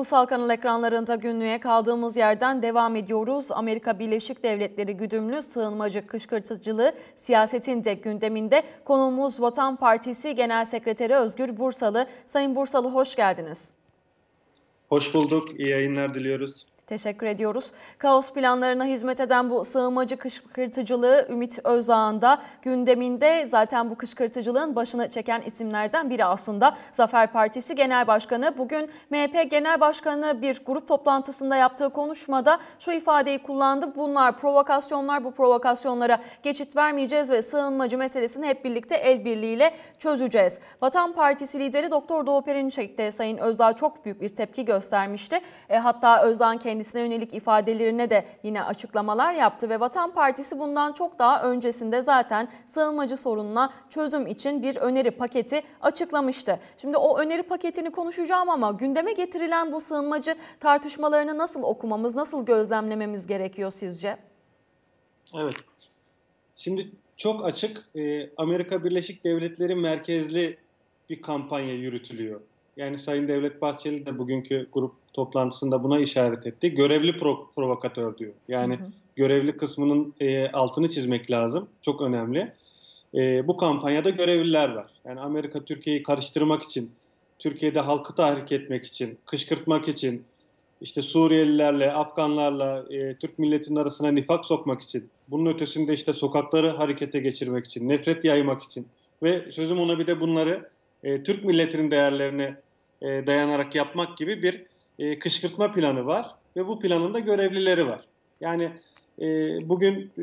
Ulusal kanal ekranlarında günlüğe kaldığımız yerden devam ediyoruz. Amerika Birleşik Devletleri güdümlü sığınmacı kışkırtıcılığı siyasetin de gündeminde. Konuğumuz Vatan Partisi Genel Sekreteri Özgür Bursalı. Sayın Bursalı hoş geldiniz. Hoş bulduk. İyi yayınlar diliyoruz. Teşekkür ediyoruz. Kaos planlarına hizmet eden bu sığınmacı kışkırtıcılığı Ümit Özdağ'ın da gündeminde zaten bu kışkırtıcılığın başını çeken isimlerden biri aslında Zafer Partisi Genel Başkanı. Bugün MHP Genel Başkanı bir grup toplantısında yaptığı konuşmada şu ifadeyi kullandı. Bunlar provokasyonlar, bu provokasyonlara geçit vermeyeceğiz ve sığınmacı meselesini hep birlikte el birliğiyle çözeceğiz. Vatan Partisi lideri Doktor Doğu Perinçek de Sayın Özdağ çok büyük bir tepki göstermişti. E, hatta Özdağ'ın kendi kendisine yönelik ifadelerine de yine açıklamalar yaptı ve Vatan Partisi bundan çok daha öncesinde zaten sığınmacı sorununa çözüm için bir öneri paketi açıklamıştı. Şimdi o öneri paketini konuşacağım ama gündeme getirilen bu sığınmacı tartışmalarını nasıl okumamız, nasıl gözlemlememiz gerekiyor sizce? Evet. Şimdi çok açık e, Amerika Birleşik Devletleri merkezli bir kampanya yürütülüyor. Yani Sayın Devlet Bahçeli de bugünkü grup toplantısında buna işaret etti. Görevli pro- provokatör diyor. Yani hı hı. görevli kısmının e, altını çizmek lazım. Çok önemli. E, bu kampanyada görevliler var. Yani Amerika Türkiye'yi karıştırmak için, Türkiye'de halkı tahrik etmek için, kışkırtmak için, işte Suriyelilerle, Afganlarla, e, Türk milletinin arasına nifak sokmak için, bunun ötesinde işte sokakları harekete geçirmek için, nefret yaymak için ve sözüm ona bir de bunları e, Türk milletinin değerlerine e, dayanarak yapmak gibi bir e, kışkırtma planı var ve bu planın da görevlileri var. Yani e, bugün e,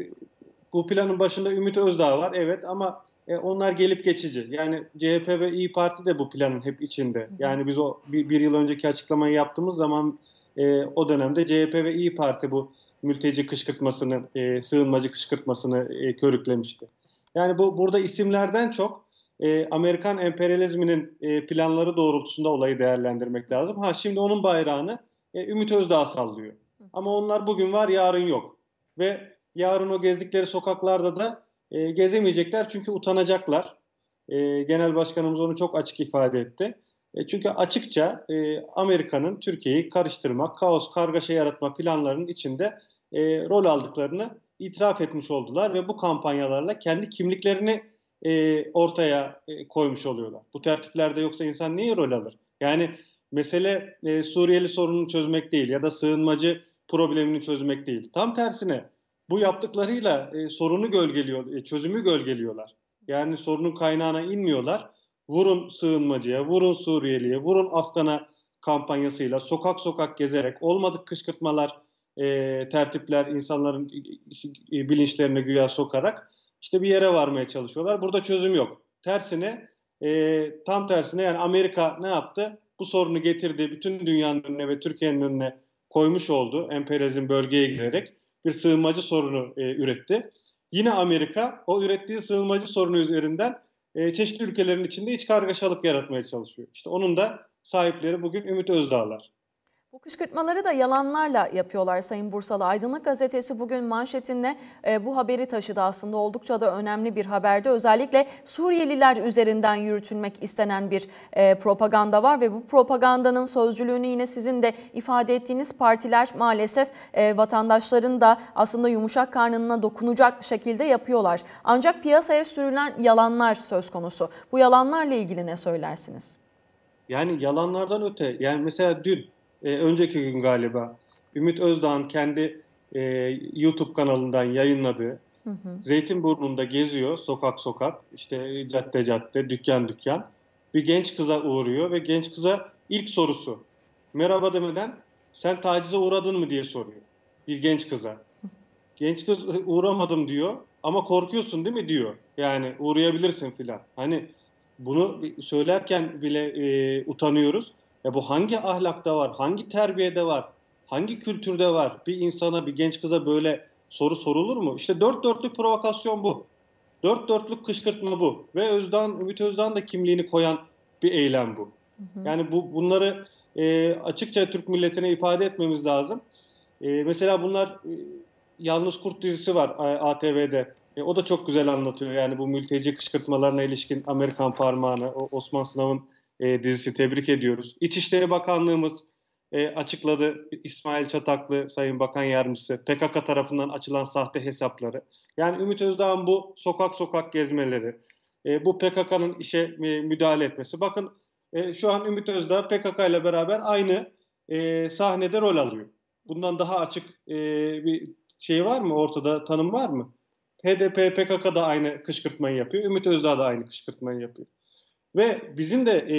bu planın başında Ümit Özdağ var evet ama e, onlar gelip geçici. Yani CHP ve İyi Parti de bu planın hep içinde. Yani biz o bir, bir yıl önceki açıklamayı yaptığımız zaman e, o dönemde CHP ve İyi Parti bu mülteci kışkırtmasını, e, sığınmacı kışkırtmasını e, körüklemişti. Yani bu burada isimlerden çok e, Amerikan emperyalizminin e, planları doğrultusunda olayı değerlendirmek lazım. Ha şimdi onun bayrağını e, Ümit Özdağ sallıyor. Ama onlar bugün var, yarın yok. Ve yarın o gezdikleri sokaklarda da e, gezemeyecekler çünkü utanacaklar. E, Genel Başkanımız onu çok açık ifade etti. E, çünkü açıkça e, Amerika'nın Türkiye'yi karıştırmak, kaos, kargaşa yaratma planlarının içinde e, rol aldıklarını itiraf etmiş oldular ve bu kampanyalarla kendi kimliklerini e, ortaya e, koymuş oluyorlar. Bu tertiplerde yoksa insan niye rol alır? Yani mesele e, Suriyeli sorununu çözmek değil ya da sığınmacı problemini çözmek değil. Tam tersine bu yaptıklarıyla e, sorunu gölgeliyor, e, çözümü gölgeliyorlar. Yani sorunun kaynağına inmiyorlar. Vurun sığınmacıya, vurun Suriyeliye, vurun Afgan'a kampanyasıyla sokak sokak gezerek olmadık kışkırtmalar, e, tertipler insanların e, bilinçlerine güya sokarak işte bir yere varmaya çalışıyorlar. Burada çözüm yok. Tersine e, tam tersine yani Amerika ne yaptı? Bu sorunu getirdi. Bütün dünyanın önüne ve Türkiye'nin önüne koymuş oldu. Emperyalizm bölgeye girerek bir sığınmacı sorunu e, üretti. Yine Amerika o ürettiği sığınmacı sorunu üzerinden e, çeşitli ülkelerin içinde iç kargaşalık yaratmaya çalışıyor. İşte onun da sahipleri bugün Ümit Özdağlar. Bu kışkırtmaları da yalanlarla yapıyorlar Sayın Bursalı. Aydınlık Gazetesi bugün manşetinde e, bu haberi taşıdı aslında. Oldukça da önemli bir haberde. Özellikle Suriyeliler üzerinden yürütülmek istenen bir e, propaganda var ve bu propagandanın sözcülüğünü yine sizin de ifade ettiğiniz partiler maalesef e, vatandaşların da aslında yumuşak karnına dokunacak şekilde yapıyorlar. Ancak piyasaya sürülen yalanlar söz konusu. Bu yalanlarla ilgili ne söylersiniz? Yani yalanlardan öte yani mesela dün e, önceki gün galiba Ümit Özdağ'ın kendi e, YouTube kanalından yayınladığı hı hı. Zeytinburnu'nda geziyor sokak sokak işte cadde cadde dükkan dükkan bir genç kıza uğruyor ve genç kıza ilk sorusu merhaba demeden sen tacize uğradın mı diye soruyor bir genç kıza. Genç kız uğramadım diyor ama korkuyorsun değil mi diyor. Yani uğrayabilirsin filan. Hani bunu söylerken bile e, utanıyoruz. Ya bu hangi ahlakta var, hangi terbiyede var, hangi kültürde var? Bir insana, bir genç kıza böyle soru sorulur mu? İşte dört dörtlük provokasyon bu. Dört dörtlük kışkırtma bu. Ve Özdan, Ümit Özdan da kimliğini koyan bir eylem bu. Hı hı. Yani bu bunları e, açıkça Türk milletine ifade etmemiz lazım. E, mesela bunlar e, Yalnız Kurt dizisi var ATV'de. E, o da çok güzel anlatıyor. Yani bu mülteci kışkırtmalarına ilişkin Amerikan parmağını, o Osman Sınav'ın e, dizisi tebrik ediyoruz. İçişleri Bakanlığımız e, açıkladı İsmail Çataklı Sayın Bakan Yardımcısı PKK tarafından açılan sahte hesapları. Yani Ümit Özdağ'ın bu sokak sokak gezmeleri, e, bu PKK'nın işe e, müdahale etmesi. Bakın e, şu an Ümit Özdağ PKK ile beraber aynı e, sahnede rol alıyor. Bundan daha açık e, bir şey var mı ortada tanım var mı? HDP, PKK da aynı kışkırtmayı yapıyor. Ümit Özdağ da aynı kışkırtmayı yapıyor. Ve bizim de e,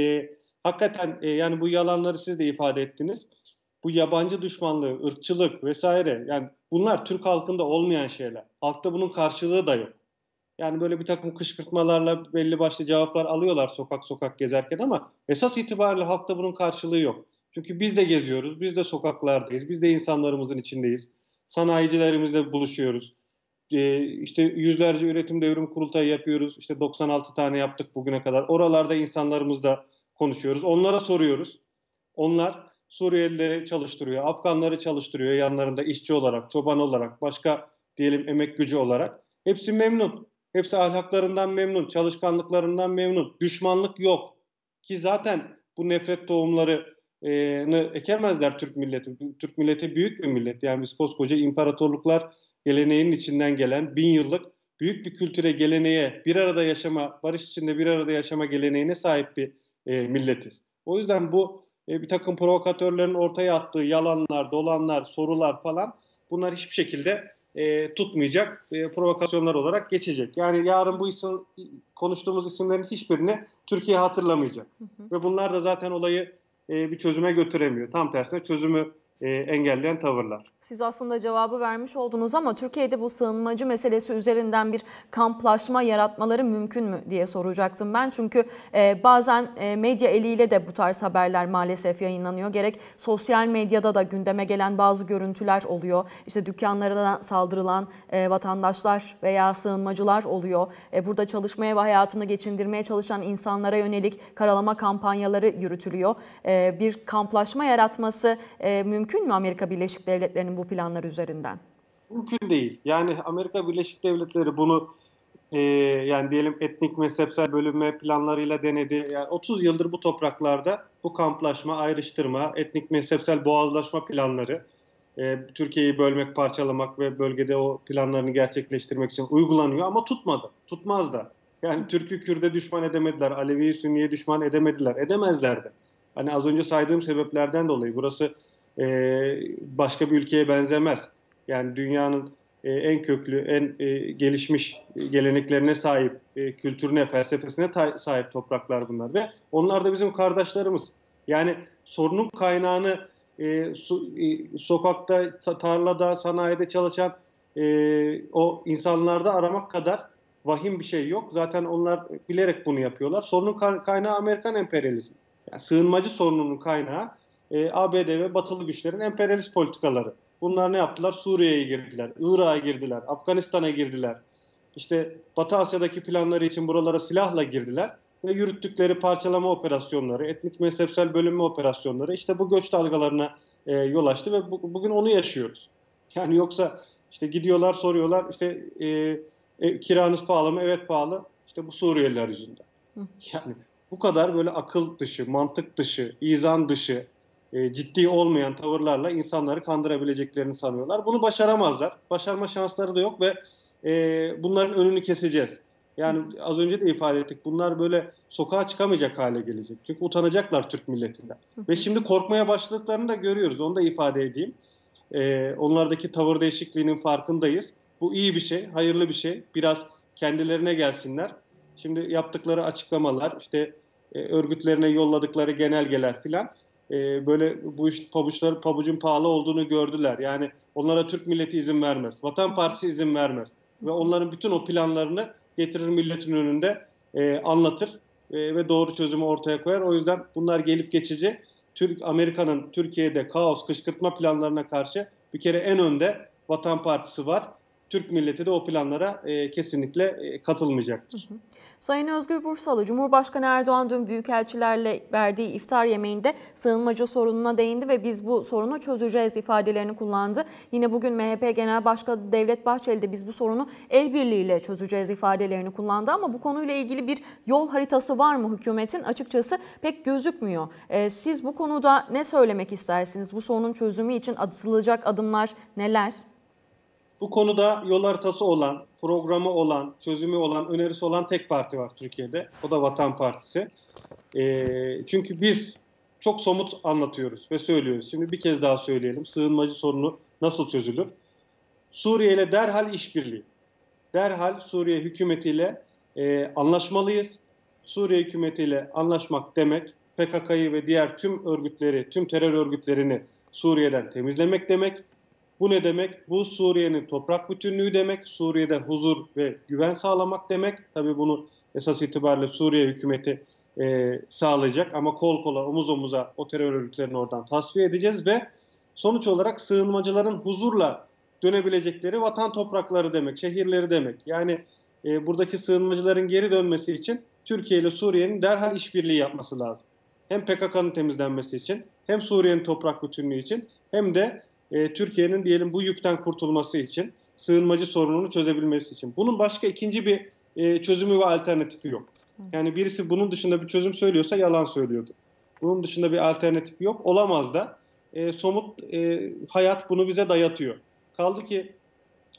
hakikaten e, yani bu yalanları siz de ifade ettiniz. Bu yabancı düşmanlığı, ırkçılık vesaire yani bunlar Türk halkında olmayan şeyler. Halkta bunun karşılığı da yok. Yani böyle bir takım kışkırtmalarla belli başlı cevaplar alıyorlar sokak sokak gezerken ama esas itibariyle halkta bunun karşılığı yok. Çünkü biz de geziyoruz, biz de sokaklardayız, biz de insanlarımızın içindeyiz. Sanayicilerimizle buluşuyoruz. Ee, işte yüzlerce üretim devrim kurultayı yapıyoruz. İşte 96 tane yaptık bugüne kadar. Oralarda insanlarımızla konuşuyoruz. Onlara soruyoruz. Onlar Suriyelileri çalıştırıyor, Afganları çalıştırıyor yanlarında işçi olarak, çoban olarak, başka diyelim emek gücü olarak. Hepsi memnun. Hepsi ahlaklarından memnun, çalışkanlıklarından memnun. Düşmanlık yok. Ki zaten bu nefret tohumlarını ekemezler Türk milleti. Türk milleti büyük bir millet. Yani biz koskoca imparatorluklar geleneğinin içinden gelen bin yıllık büyük bir kültüre, geleneğe, bir arada yaşama, barış içinde bir arada yaşama geleneğine sahip bir e, milletiz. O yüzden bu e, bir takım provokatörlerin ortaya attığı yalanlar, dolanlar, sorular falan bunlar hiçbir şekilde e, tutmayacak e, provokasyonlar olarak geçecek. Yani yarın bu isim, konuştuğumuz isimlerin hiçbirini Türkiye hatırlamayacak. Hı hı. Ve bunlar da zaten olayı e, bir çözüme götüremiyor. Tam tersine çözümü e, engelleyen tavırlar. Siz aslında cevabı vermiş oldunuz ama Türkiye'de bu sığınmacı meselesi üzerinden bir kamplaşma yaratmaları mümkün mü diye soracaktım ben. Çünkü e, bazen e, medya eliyle de bu tarz haberler maalesef yayınlanıyor. Gerek sosyal medyada da gündeme gelen bazı görüntüler oluyor. İşte dükkanlarına saldırılan vatandaşlar veya sığınmacılar oluyor. Burada çalışmaya ve hayatını geçindirmeye çalışan insanlara yönelik karalama kampanyaları yürütülüyor. Bir kamplaşma yaratması mümkün mü Amerika Birleşik Devletleri'nin bu planlar üzerinden? Mümkün değil. Yani Amerika Birleşik Devletleri bunu e, yani diyelim etnik mezhepsel bölünme planlarıyla denedi. Yani 30 yıldır bu topraklarda bu kamplaşma, ayrıştırma, etnik mezhepsel boğazlaşma planları e, Türkiye'yi bölmek, parçalamak ve bölgede o planlarını gerçekleştirmek için uygulanıyor ama tutmadı. Tutmaz da. Yani Türk'ü Kürt'e düşman edemediler, Alevi'yi Sünni'ye düşman edemediler, edemezler de. Hani az önce saydığım sebeplerden dolayı burası e, başka bir ülkeye benzemez. Yani dünyanın e, en köklü, en e, gelişmiş geleneklerine sahip, e, kültürüne, felsefesine ta- sahip topraklar bunlar ve onlar da bizim kardeşlerimiz. Yani sorunun kaynağını e, su, e, sokakta, ta- tarlada, sanayide çalışan e, o insanlarda aramak kadar vahim bir şey yok. Zaten onlar bilerek bunu yapıyorlar. Sorunun kaynağı Amerikan emperyalizmi. Yani sığınmacı sorununun kaynağı e, ABD ve batılı güçlerin emperyalist politikaları. Bunlar ne yaptılar? Suriye'ye girdiler, Irak'a girdiler, Afganistan'a girdiler. İşte Batı Asya'daki planları için buralara silahla girdiler ve yürüttükleri parçalama operasyonları, etnik mezhepsel bölünme operasyonları işte bu göç dalgalarına e, yol açtı ve bu, bugün onu yaşıyoruz. Yani yoksa işte gidiyorlar soruyorlar işte e, e, kiranız pahalı mı? Evet pahalı. İşte bu Suriyeliler yüzünden. Yani bu kadar böyle akıl dışı, mantık dışı, izan dışı, e, ciddi olmayan tavırlarla insanları kandırabileceklerini sanıyorlar. Bunu başaramazlar. Başarma şansları da yok ve e, bunların önünü keseceğiz. Yani az önce de ifade ettik. Bunlar böyle sokağa çıkamayacak hale gelecek. Çünkü utanacaklar Türk milletinden. Ve şimdi korkmaya başladıklarını da görüyoruz. Onu da ifade edeyim. E, onlardaki tavır değişikliğinin farkındayız. Bu iyi bir şey, hayırlı bir şey. Biraz kendilerine gelsinler. Şimdi yaptıkları açıklamalar, işte e, örgütlerine yolladıkları genelgeler filan e, böyle bu iş pabuçlar pabucun pahalı olduğunu gördüler. Yani onlara Türk milleti izin vermez. Vatan Partisi izin vermez. Ve onların bütün o planlarını getirir milletin önünde e, anlatır e, ve doğru çözümü ortaya koyar. O yüzden bunlar gelip geçici. Türk Amerika'nın Türkiye'de kaos kışkırtma planlarına karşı bir kere en önde Vatan Partisi var. Türk milleti de o planlara e, kesinlikle e, katılmayacaktır. Hı hı. Sayın Özgür Bursalı, Cumhurbaşkanı Erdoğan dün büyükelçilerle verdiği iftar yemeğinde sığınmacı sorununa değindi ve biz bu sorunu çözeceğiz ifadelerini kullandı. Yine bugün MHP Genel Başkanı Devlet Bahçeli de biz bu sorunu el birliğiyle çözeceğiz ifadelerini kullandı ama bu konuyla ilgili bir yol haritası var mı hükümetin? Açıkçası pek gözükmüyor. Ee, siz bu konuda ne söylemek istersiniz? Bu sorunun çözümü için atılacak adımlar neler? Bu konuda yol haritası olan, programı olan, çözümü olan, önerisi olan tek parti var Türkiye'de. O da Vatan Partisi. E, çünkü biz çok somut anlatıyoruz ve söylüyoruz. Şimdi bir kez daha söyleyelim. Sığınmacı sorunu nasıl çözülür? Suriye ile derhal işbirliği. Derhal Suriye hükümetiyle e, anlaşmalıyız. Suriye hükümetiyle anlaşmak demek PKK'yı ve diğer tüm örgütleri, tüm terör örgütlerini Suriye'den temizlemek demek. Bu ne demek? Bu Suriye'nin toprak bütünlüğü demek. Suriye'de huzur ve güven sağlamak demek. Tabii bunu esas itibariyle Suriye hükümeti e, sağlayacak ama kol kola, omuz omuza o terör örgütlerini oradan tasfiye edeceğiz ve sonuç olarak sığınmacıların huzurla dönebilecekleri vatan toprakları demek, şehirleri demek. Yani e, buradaki sığınmacıların geri dönmesi için Türkiye ile Suriye'nin derhal işbirliği yapması lazım. Hem PKK'nın temizlenmesi için, hem Suriye'nin toprak bütünlüğü için, hem de e, Türkiye'nin diyelim bu yükten kurtulması için, sığınmacı sorununu çözebilmesi için. Bunun başka ikinci bir e, çözümü ve alternatifi yok. Yani birisi bunun dışında bir çözüm söylüyorsa yalan söylüyordur. Bunun dışında bir alternatifi yok. Olamaz da. E, somut e, hayat bunu bize dayatıyor. Kaldı ki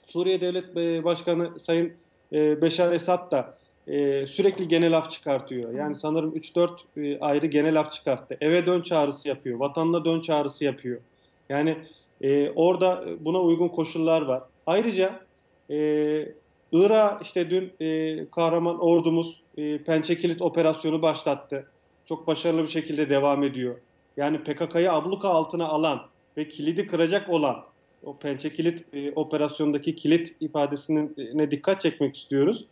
Suriye Devlet Başkanı Sayın e, Beşar Esad da e, sürekli genel af çıkartıyor. Yani sanırım 3-4 e, ayrı genel af çıkarttı. Eve dön çağrısı yapıyor. Vatanına dön çağrısı yapıyor. Yani e, orada buna uygun koşullar var. Ayrıca e, Irak'a işte dün e, kahraman ordumuz e, Pençe Kilit operasyonu başlattı. Çok başarılı bir şekilde devam ediyor. Yani PKK'yı abluka altına alan ve kilidi kıracak olan o Pençe Kilit e, operasyondaki kilit ifadesine dikkat çekmek istiyoruz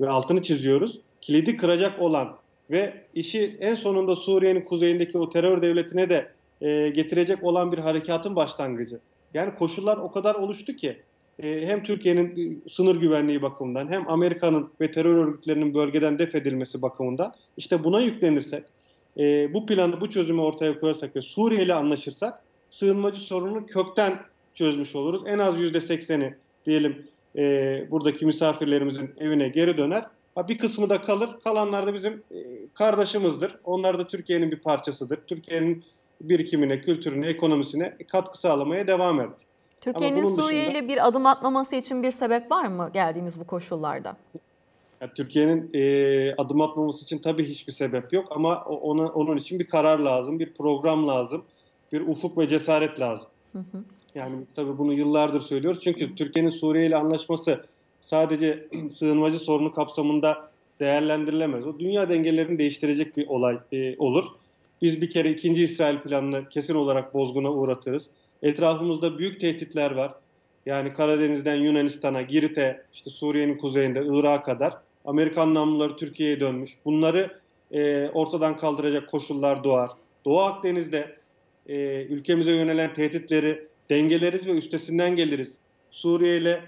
ve altını çiziyoruz. Kilidi kıracak olan ve işi en sonunda Suriye'nin kuzeyindeki o terör devletine de e, getirecek olan bir harekatın başlangıcı. Yani koşullar o kadar oluştu ki e, hem Türkiye'nin e, sınır güvenliği bakımından hem Amerika'nın ve terör örgütlerinin bölgeden def edilmesi bakımından işte buna yüklenirsek, e, bu planı, bu çözümü ortaya koyarsak ve Suriye ile anlaşırsak sığınmacı sorununu kökten çözmüş oluruz. En az yüzde sekseni diyelim e, buradaki misafirlerimizin evine geri döner. Bir kısmı da kalır. Kalanlar da bizim e, kardeşimizdir. Onlar da Türkiye'nin bir parçasıdır. Türkiye'nin birikimine, kültürüne, ekonomisine katkı sağlamaya devam eder. Türkiye'nin Suriye ile bir adım atmaması için bir sebep var mı geldiğimiz bu koşullarda? Yani Türkiye'nin e, adım atmaması için tabii hiçbir sebep yok ama ona, onun için bir karar lazım, bir program lazım, bir ufuk ve cesaret lazım. Hı hı. Yani tabii bunu yıllardır söylüyoruz çünkü Türkiye'nin Suriye ile anlaşması sadece sığınmacı sorunu kapsamında değerlendirilemez. O dünya dengelerini değiştirecek bir olay e, olur. Biz bir kere ikinci İsrail planını kesin olarak bozguna uğratırız. Etrafımızda büyük tehditler var. Yani Karadeniz'den Yunanistan'a, Girit'e, işte Suriye'nin kuzeyinde, Irak'a kadar Amerikan namluları Türkiye'ye dönmüş. Bunları e, ortadan kaldıracak koşullar doğar. Doğu Akdeniz'de e, ülkemize yönelen tehditleri dengeleriz ve üstesinden geliriz. Suriye ile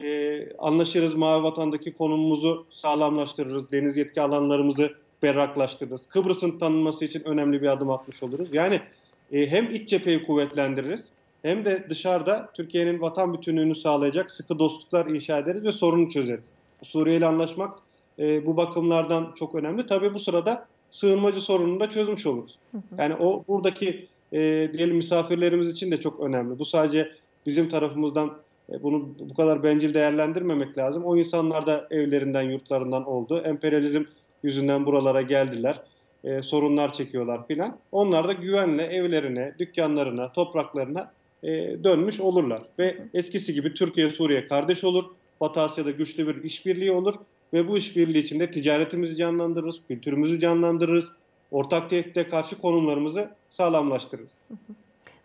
e, anlaşırız, Mavi Vatan'daki konumumuzu sağlamlaştırırız, deniz yetki alanlarımızı berraklaştırırız. Kıbrıs'ın tanınması için önemli bir adım atmış oluruz. Yani e, hem iç cepheyi kuvvetlendiririz hem de dışarıda Türkiye'nin vatan bütünlüğünü sağlayacak sıkı dostluklar inşa ederiz ve sorunu çözeriz. Suriye ile anlaşmak e, bu bakımlardan çok önemli. Tabii bu sırada sığınmacı sorununu da çözmüş oluruz. Yani o buradaki e, diyelim misafirlerimiz için de çok önemli. Bu sadece bizim tarafımızdan e, bunu bu kadar bencil değerlendirmemek lazım. O insanlar da evlerinden, yurtlarından oldu. Emperyalizm yüzünden buralara geldiler. E, sorunlar çekiyorlar filan. Onlar da güvenle evlerine, dükkanlarına, topraklarına e, dönmüş olurlar. Ve eskisi gibi Türkiye-Suriye kardeş olur. Batı Asya'da güçlü bir işbirliği olur. Ve bu işbirliği içinde ticaretimizi canlandırırız, kültürümüzü canlandırırız. Ortak tehditte karşı konumlarımızı sağlamlaştırırız.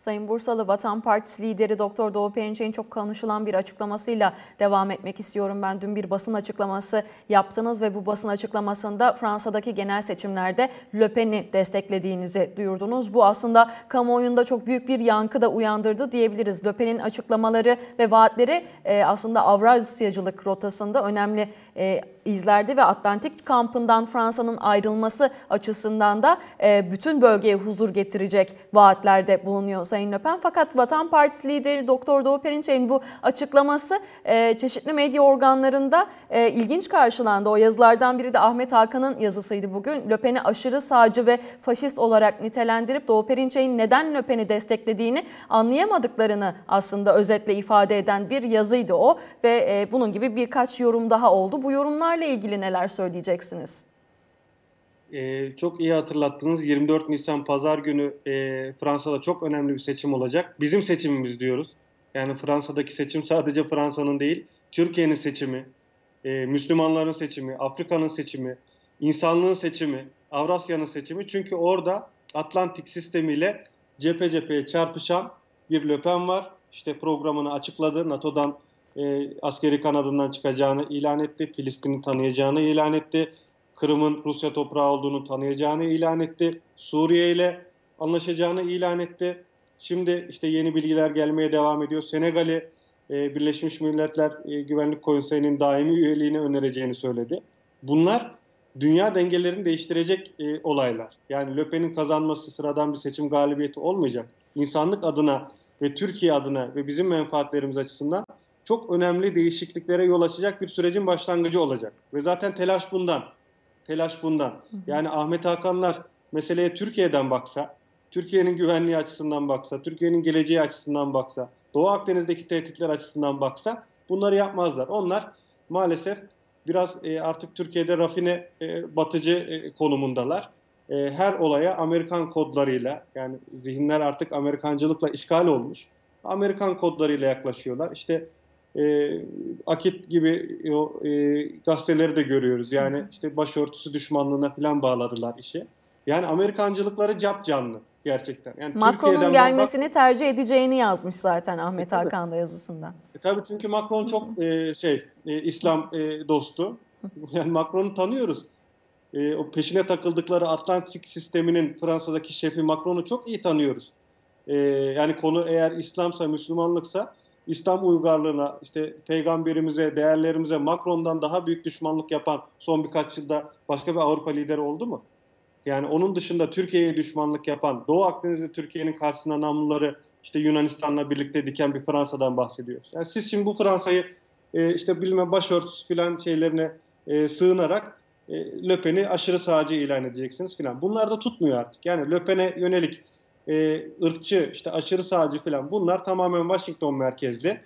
Sayın Bursalı Vatan Partisi lideri Doktor Doğu Perinçek'in çok konuşulan bir açıklamasıyla devam etmek istiyorum. Ben dün bir basın açıklaması yaptınız ve bu basın açıklamasında Fransa'daki genel seçimlerde Le Pen'i desteklediğinizi duyurdunuz. Bu aslında kamuoyunda çok büyük bir yankı da uyandırdı diyebiliriz. Le Pen'in açıklamaları ve vaatleri e, aslında Avrasyacılık rotasında önemli e, izlerdi ve Atlantik kampından Fransa'nın ayrılması açısından da e, bütün bölgeye huzur getirecek vaatlerde bulunuyor Sayın Le Pen. Fakat Vatan Partisi lideri Doktor Doğu Perinçek'in bu açıklaması e, çeşitli medya organlarında e, ilginç karşılandı. O yazılardan biri de Ahmet Hakan'ın yazısıydı bugün. Le Pen'i aşırı sağcı ve faşist olarak nitelendirip Doğu Perinçek'in neden Le Pen'i desteklediğini anlayamadıklarını aslında özetle ifade eden bir yazıydı o ve bunun gibi birkaç yorum daha oldu. Bu yorumlarla ilgili neler söyleyeceksiniz? Ee, çok iyi hatırlattınız. 24 Nisan Pazar günü e, Fransa'da çok önemli bir seçim olacak. Bizim seçimimiz diyoruz. Yani Fransa'daki seçim sadece Fransa'nın değil, Türkiye'nin seçimi, e, Müslümanların seçimi, Afrika'nın seçimi, insanlığın seçimi, Avrasya'nın seçimi. Çünkü orada Atlantik sistemiyle cephe cepheye çarpışan bir löpen var. İşte programını açıkladı. NATO'dan e, askeri kanadından çıkacağını ilan etti. Filistin'i tanıyacağını ilan etti. Kırım'ın Rusya toprağı olduğunu tanıyacağını ilan etti. Suriye ile anlaşacağını ilan etti. Şimdi işte yeni bilgiler gelmeye devam ediyor. Senegal'i e, Birleşmiş Milletler e, Güvenlik Konseyi'nin daimi üyeliğini önereceğini söyledi. Bunlar dünya dengelerini değiştirecek e, olaylar. Yani Le Pen'in kazanması sıradan bir seçim galibiyeti olmayacak. İnsanlık adına ve Türkiye adına ve bizim menfaatlerimiz açısından çok önemli değişikliklere yol açacak bir sürecin başlangıcı olacak. Ve zaten telaş bundan. Telaş bundan. Yani Ahmet Hakanlar meseleye Türkiye'den baksa, Türkiye'nin güvenliği açısından baksa, Türkiye'nin geleceği açısından baksa, Doğu Akdeniz'deki tehditler açısından baksa bunları yapmazlar. Onlar maalesef biraz e, artık Türkiye'de rafine e, batıcı e, konumundalar. E, her olaya Amerikan kodlarıyla yani zihinler artık Amerikancılıkla işgal olmuş. Amerikan kodlarıyla yaklaşıyorlar. İşte e, Akit gibi o e, gazeteleri de görüyoruz. Yani işte başörtüsü düşmanlığına falan bağladılar işi. Yani Amerikancılıkları cap canlı gerçekten. Yani Macron'un gelmesini bak... tercih edeceğini yazmış zaten Ahmet tabii. Hakan da yazısında. E, tabii çünkü Macron çok e, şey e, İslam e, dostu. Yani Macron'u tanıyoruz. E, o peşine takıldıkları Atlantik sisteminin Fransa'daki şefi Macron'u çok iyi tanıyoruz. E, yani konu eğer İslamsa, Müslümanlıksa İslam uygarlığına, işte peygamberimize, değerlerimize Macron'dan daha büyük düşmanlık yapan son birkaç yılda başka bir Avrupa lideri oldu mu? Yani onun dışında Türkiye'ye düşmanlık yapan, Doğu Akdeniz'de Türkiye'nin karşısına namluları işte Yunanistan'la birlikte diken bir Fransa'dan bahsediyoruz. Yani siz şimdi bu Fransa'yı e, işte bilmem başörtüsü filan şeylerine e, sığınarak e, Löpen'i aşırı sağcı ilan edeceksiniz filan. Bunlar da tutmuyor artık. Yani Löpen'e yönelik e, ırkçı, işte aşırı sağcı falan bunlar tamamen Washington merkezli.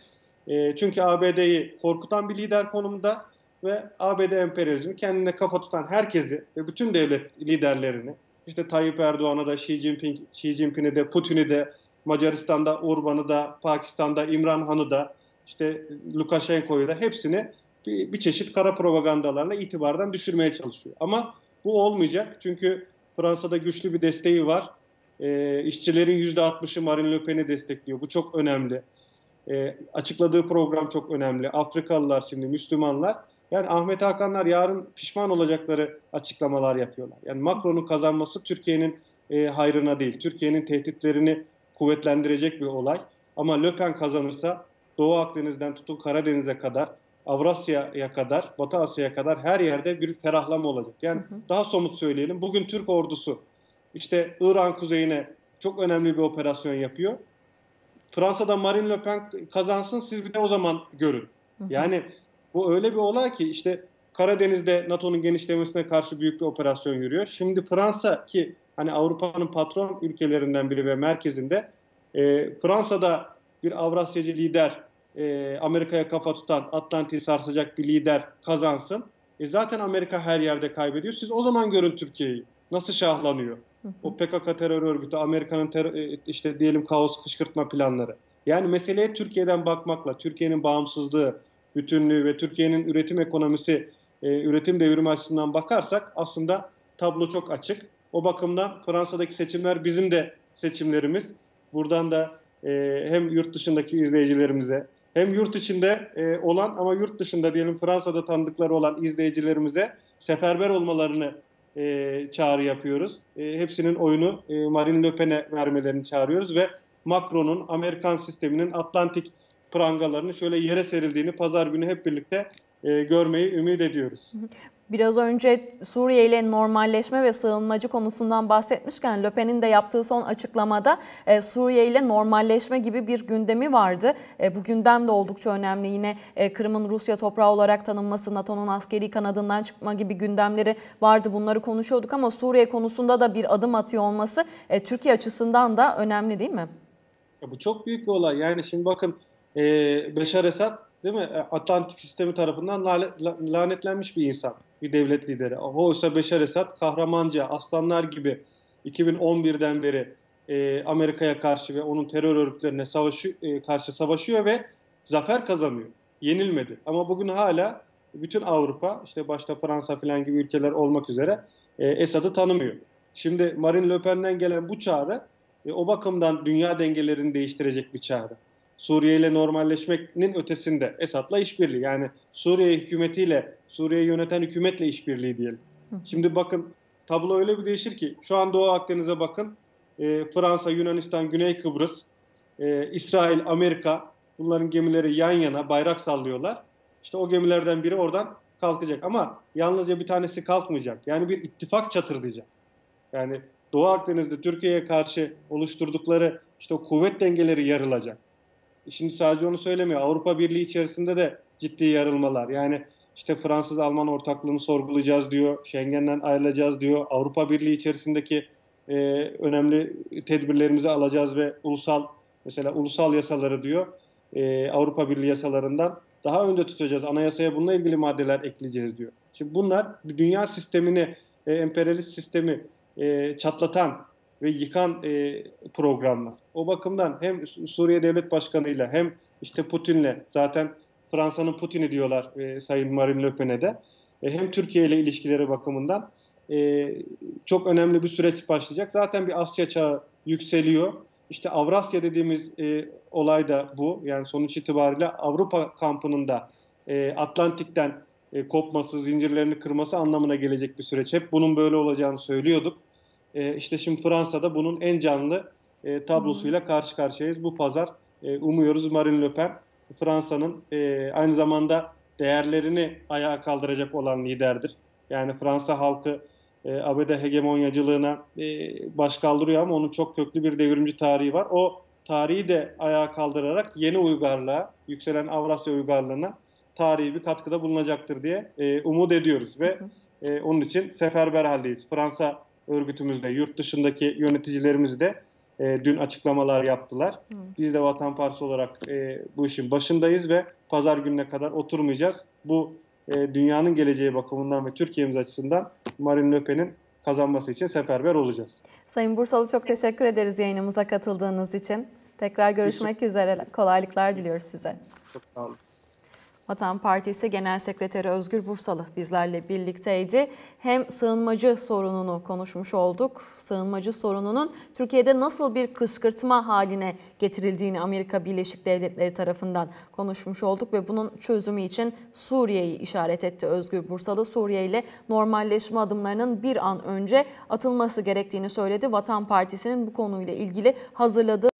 E, çünkü ABD'yi korkutan bir lider konumunda ve ABD emperyalizmi kendine kafa tutan herkesi ve bütün devlet liderlerini işte Tayyip Erdoğan'ı da Xi Jinping, Xi Jinping'i de Putin'i de Macaristan'da Urban'ı da Pakistan'da İmran Han'ı da işte Lukashenko'yu da hepsini bir, bir çeşit kara propagandalarla itibardan düşürmeye çalışıyor. Ama bu olmayacak çünkü Fransa'da güçlü bir desteği var. E, işçilerin %60'ı Marine Le Pen'i destekliyor. Bu çok önemli. E, açıkladığı program çok önemli. Afrikalılar şimdi, Müslümanlar. Yani Ahmet Hakanlar yarın pişman olacakları açıklamalar yapıyorlar. Yani Macron'un kazanması Türkiye'nin e, hayrına değil. Türkiye'nin tehditlerini kuvvetlendirecek bir olay. Ama Le Pen kazanırsa Doğu Akdeniz'den tutun Karadeniz'e kadar, Avrasya'ya kadar, Batı Asya'ya kadar her yerde bir ferahlama olacak. Yani hı hı. daha somut söyleyelim. Bugün Türk ordusu işte İran kuzeyine çok önemli bir operasyon yapıyor. Fransa'da Marine Le Pen kazansın siz bir de o zaman görün. Yani bu öyle bir olay ki işte Karadeniz'de NATO'nun genişlemesine karşı büyük bir operasyon yürüyor. Şimdi Fransa ki hani Avrupa'nın patron ülkelerinden biri ve merkezinde e, Fransa'da bir Avrasyacı lider e, Amerika'ya kafa tutan Atlantik'i sarsacak bir lider kazansın. E zaten Amerika her yerde kaybediyor. Siz o zaman görün Türkiye'yi. Nasıl şahlanıyor. O PKK terör örgütü, Amerika'nın ter- işte diyelim kaos kışkırtma planları. Yani meseleye Türkiye'den bakmakla, Türkiye'nin bağımsızlığı, bütünlüğü ve Türkiye'nin üretim ekonomisi, e, üretim devrimi açısından bakarsak aslında tablo çok açık. O bakımdan Fransa'daki seçimler bizim de seçimlerimiz. Buradan da e, hem yurt dışındaki izleyicilerimize hem yurt içinde e, olan ama yurt dışında diyelim Fransa'da tanıdıkları olan izleyicilerimize seferber olmalarını e, çağrı yapıyoruz. E, hepsinin oyunu e, Marine Le Pen'e vermelerini çağırıyoruz ve Macron'un Amerikan sisteminin Atlantik prangalarını şöyle yere serildiğini pazar günü hep birlikte e, görmeyi ümit ediyoruz. Biraz önce Suriye ile normalleşme ve sığınmacı konusundan bahsetmişken Le Pen'in de yaptığı son açıklamada e, Suriye ile normalleşme gibi bir gündemi vardı. E, bu gündem de oldukça önemli. Yine e, Kırım'ın Rusya toprağı olarak tanınması, NATO'nun askeri kanadından çıkma gibi gündemleri vardı. Bunları konuşuyorduk ama Suriye konusunda da bir adım atıyor olması e, Türkiye açısından da önemli değil mi? Ya bu çok büyük bir olay. Yani şimdi bakın e, Beşar Esad değil mi? E, Atlantik sistemi tarafından lanetlenmiş bir insan, bir devlet lideri. Oysa Beşar Esad kahramanca, aslanlar gibi 2011'den beri e, Amerika'ya karşı ve onun terör örgütlerine savaşı, e, karşı savaşıyor ve zafer kazanıyor. Yenilmedi. Ama bugün hala bütün Avrupa, işte başta Fransa falan gibi ülkeler olmak üzere e, Esad'ı tanımıyor. Şimdi Marine Le Pen'den gelen bu çağrı e, o bakımdan dünya dengelerini değiştirecek bir çağrı. Suriye ile normalleşmenin ötesinde Esad'la işbirliği yani Suriye hükümetiyle Suriye'yi yöneten hükümetle işbirliği diyelim. Şimdi bakın tablo öyle bir değişir ki şu an Doğu Akdeniz'e bakın e, Fransa, Yunanistan, Güney Kıbrıs, e, İsrail, Amerika bunların gemileri yan yana bayrak sallıyorlar. İşte o gemilerden biri oradan kalkacak ama yalnızca bir tanesi kalkmayacak. Yani bir ittifak çatırdayacak. Yani Doğu Akdeniz'de Türkiye'ye karşı oluşturdukları işte o kuvvet dengeleri yarılacak. Şimdi sadece onu söylemiyor. Avrupa Birliği içerisinde de ciddi yarılmalar. Yani işte Fransız-Alman ortaklığını sorgulayacağız diyor. Schengen'den ayrılacağız diyor. Avrupa Birliği içerisindeki e, önemli tedbirlerimizi alacağız ve ulusal mesela ulusal yasaları diyor. E, Avrupa Birliği yasalarından daha önde tutacağız. Anayasaya bununla ilgili maddeler ekleyeceğiz diyor. Şimdi bunlar dünya sistemini, e, emperyalist sistemi e, çatlatan ve yıkan e, programlar. O bakımdan hem Suriye Devlet Başkanı ile hem işte Putin'le zaten Fransa'nın Putin'i diyorlar e, Sayın Marine Le Pen'e de e, hem Türkiye ile ilişkileri bakımından e, çok önemli bir süreç başlayacak. Zaten bir Asya çağı yükseliyor. İşte Avrasya dediğimiz e, olay da bu. Yani sonuç itibariyle Avrupa kampının da e, Atlantik'ten e, kopması, zincirlerini kırması anlamına gelecek bir süreç. Hep bunun böyle olacağını söylüyorduk. E, işte şimdi Fransa'da bunun en canlı e, tablosuyla karşı karşıyayız. Bu pazar e, umuyoruz Marine Le Pen Fransa'nın e, aynı zamanda değerlerini ayağa kaldıracak olan liderdir. Yani Fransa halkı e, ABD hegemonyacılığına e, baş kaldırıyor ama onun çok köklü bir devrimci tarihi var. O tarihi de ayağa kaldırarak yeni uygarlığa, yükselen Avrasya uygarlığına tarihi bir katkıda bulunacaktır diye e, umut ediyoruz ve e, onun için seferber haldeyiz. Fransa örgütümüzde, yurt dışındaki yöneticilerimiz de e, dün açıklamalar yaptılar. Biz de Vatan Partisi olarak e, bu işin başındayız ve pazar gününe kadar oturmayacağız. Bu e, dünyanın geleceği bakımından ve Türkiye'miz açısından Marine Le Pen'in kazanması için seferber olacağız. Sayın Bursalı çok teşekkür ederiz yayınımıza katıldığınız için. Tekrar görüşmek Hiç... üzere. Kolaylıklar diliyoruz size. Çok sağ olun. Vatan Partisi Genel Sekreteri Özgür Bursalı bizlerle birlikteydi. Hem sığınmacı sorununu konuşmuş olduk. Sığınmacı sorununun Türkiye'de nasıl bir kışkırtma haline getirildiğini Amerika Birleşik Devletleri tarafından konuşmuş olduk ve bunun çözümü için Suriye'yi işaret etti Özgür Bursalı. Suriye ile normalleşme adımlarının bir an önce atılması gerektiğini söyledi. Vatan Partisi'nin bu konuyla ilgili hazırladığı